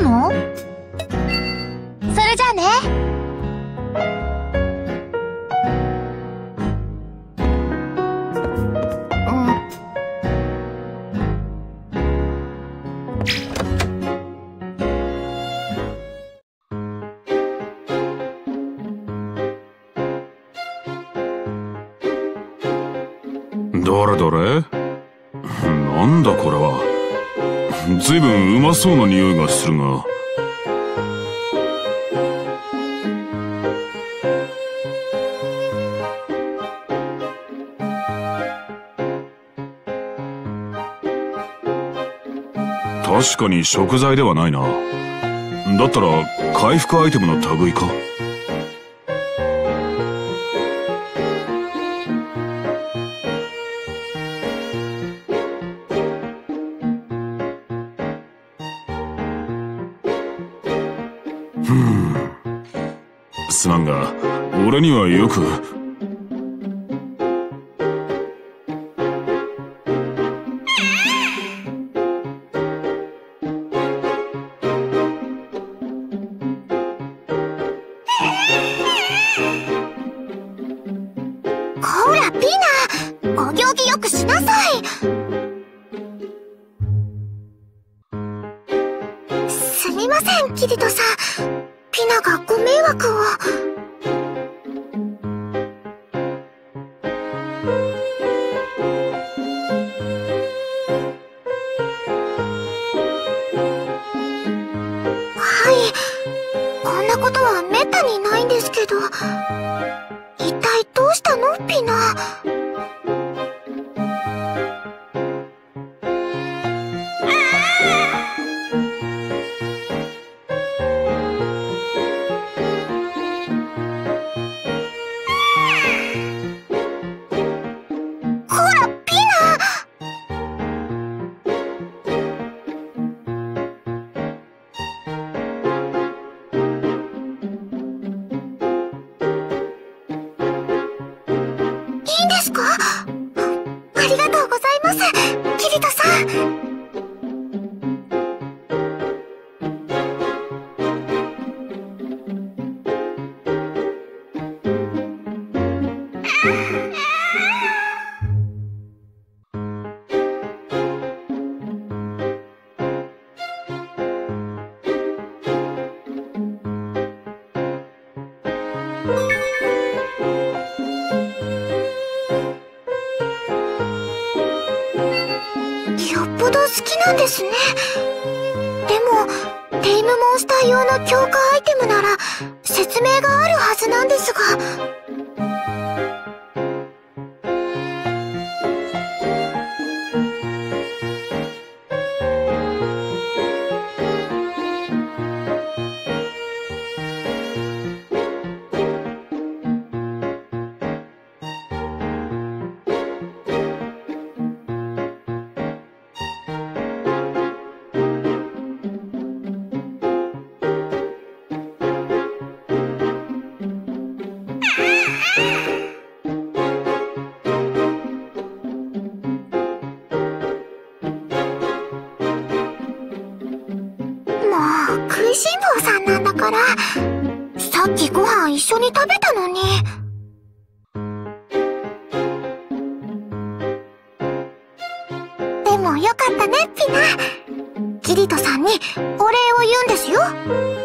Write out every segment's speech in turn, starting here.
たの？それじゃあね。どれどれなんだこれは。ずいぶんうまそうな匂いがするが。確かに食材ではないな。だったら回復アイテムの類か？すまんが、俺にはよく、んですね。でも、テイムモンスター用の強化アイテムなら、説明があるはずなんですが。っきご飯一緒に食べたのに。でもよかったね、ピナ。キリトさんにお礼を言うんですよ。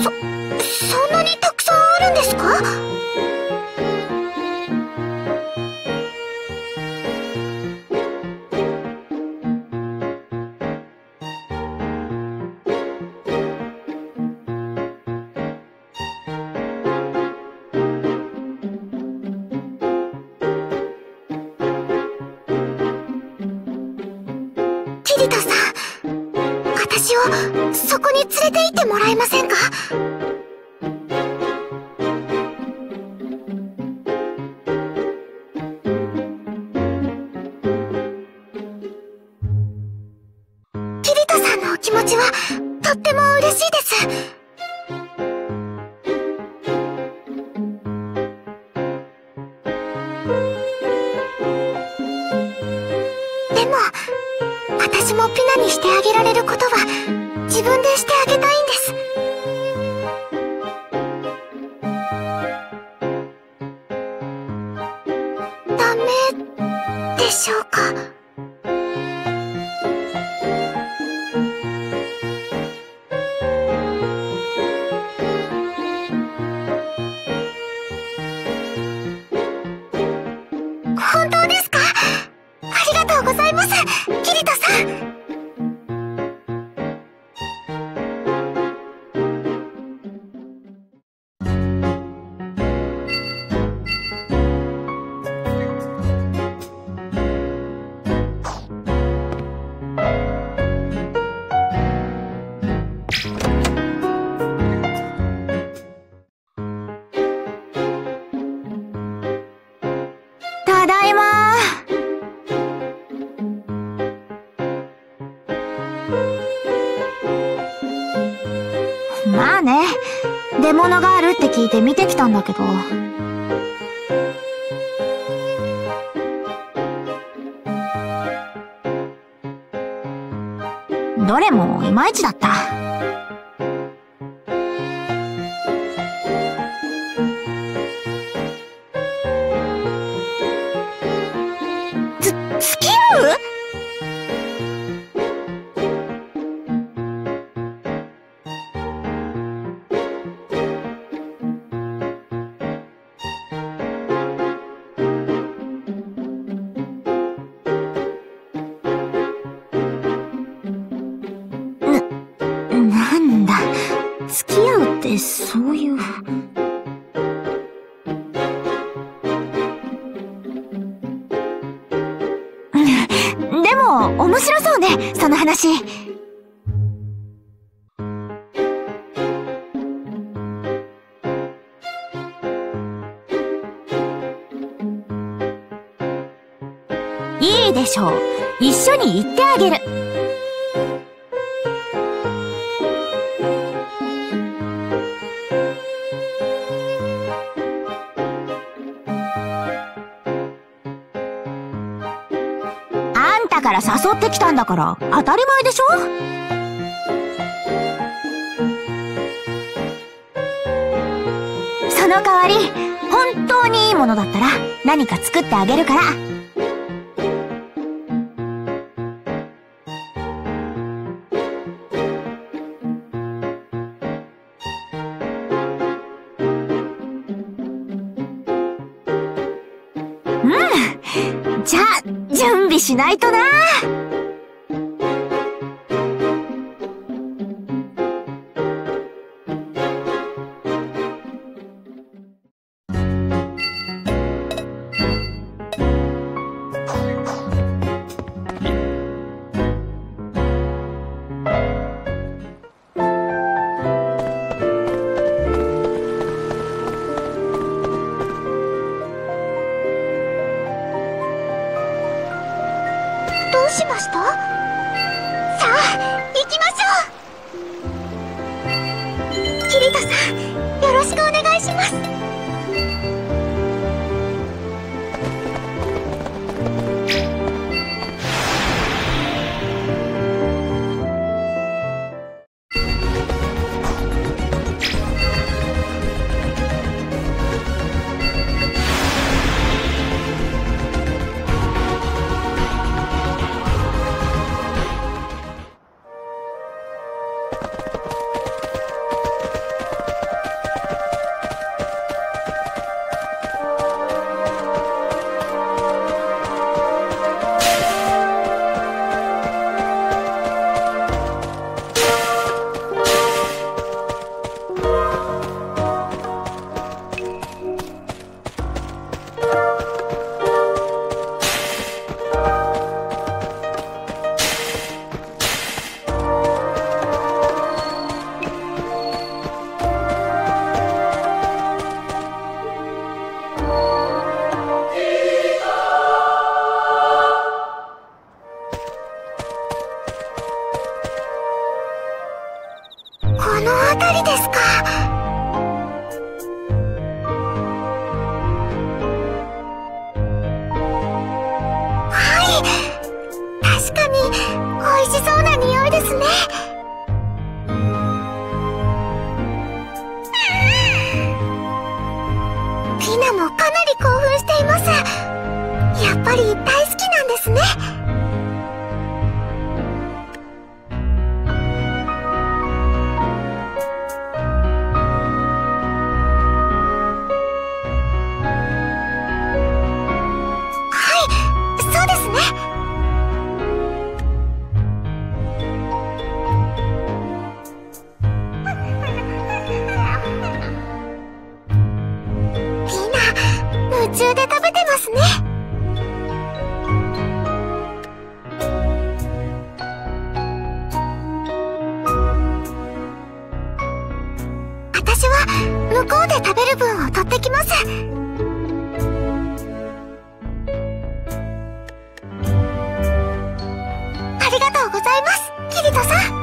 そ、そんなにたくさんあるんですか？しいです。でも私もピナにしてあげられることは自分でしてあげたいんです。ダメでしょうか？大地だった。もいまいちだった。話。いいでしょう。一緒に行ってあげる。だから誘ってきたんだから当たり前でしょ？その代わり本当にいいものだったら何か作ってあげるから。しないとな。リタさんよろしく向こうで食べる分を取ってきます。ありがとうございます。キリトさん。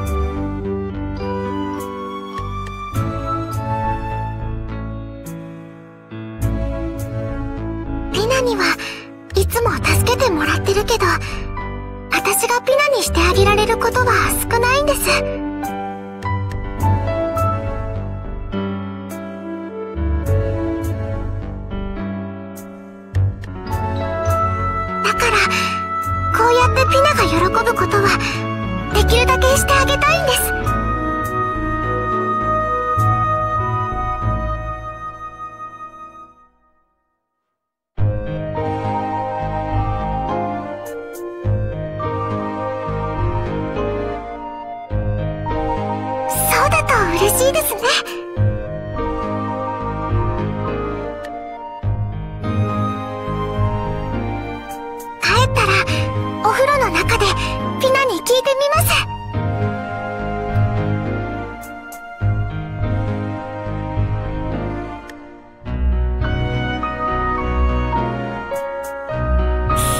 ピナにはいつも助けてもらってるけど私がピナにしてあげられることは少ないんです。ピナが喜ぶことはできるだけしてあげたいんです。風呂の中でピナに聞いてみます。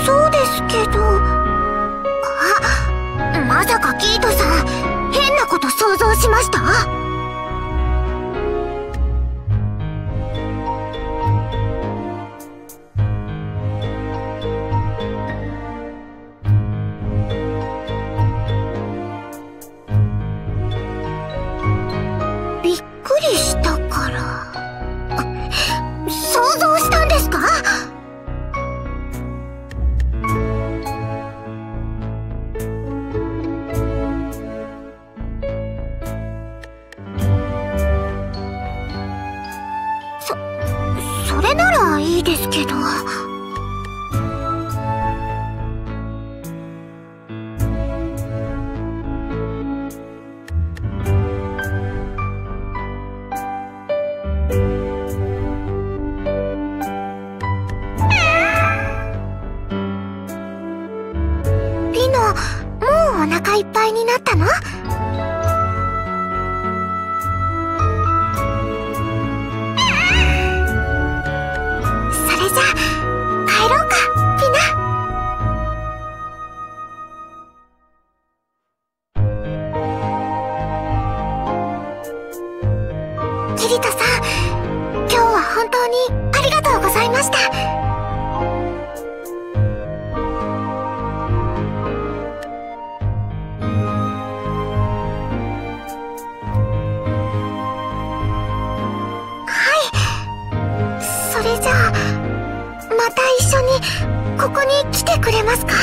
そうですけどあまさかキートさん変なこと想像しました？キリトさん今日は本当にありがとうございました。はい。それじゃあまた一緒にここに来てくれますか？